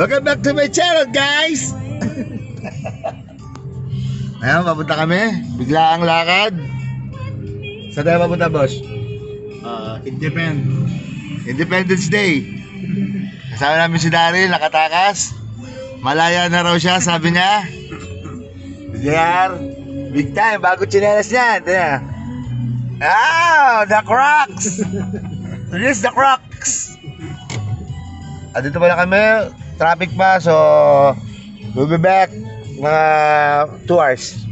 Welcome back to my channel, guys! Ayan, papunta kami. Bigla ang lakad. Saan tayo papunta, boss? Uh, it depends. Independence Day. Kasama namin si Daryl, nakatakas. Malaya na raw siya, sabi niya. JR, big time, bago chinelas niya. Ito niya. Ah, the Crocs! Release the Crocs! At dito pala kami, traffic pa, so we'll be back mga 2 hours.